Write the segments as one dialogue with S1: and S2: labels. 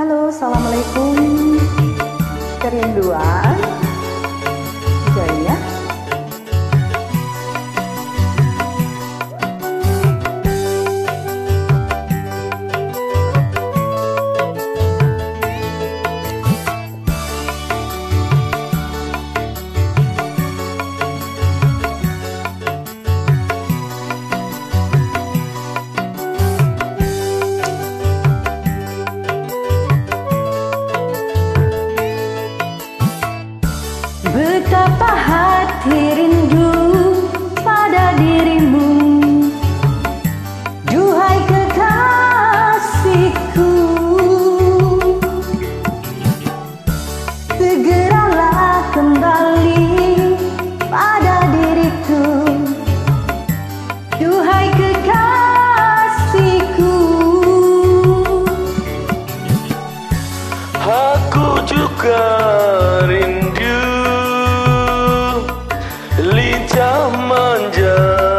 S1: Halo, Assalamualaikum. Kerinduan.
S2: manja
S1: manja.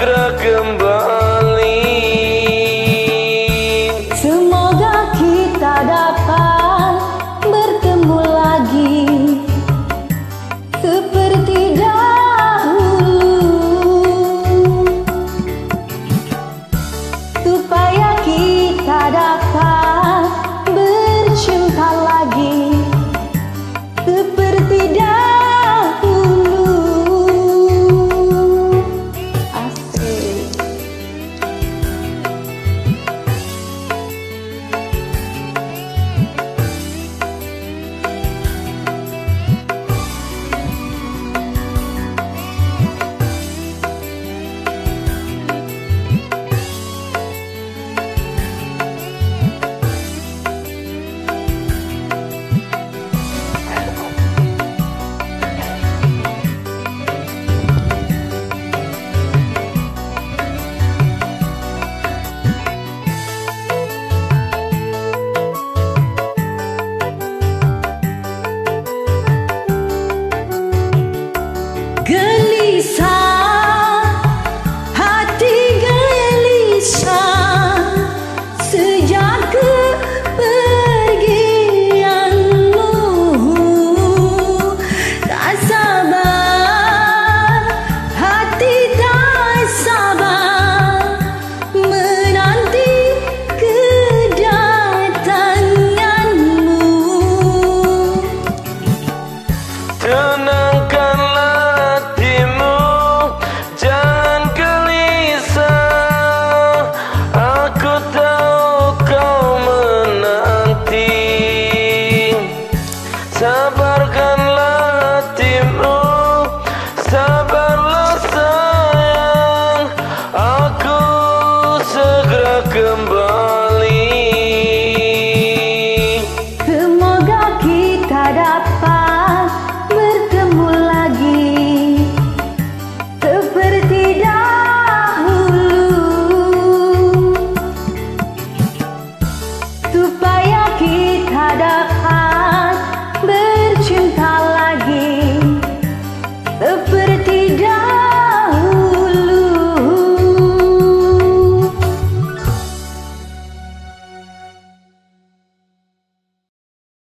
S1: краком
S2: Sebarkan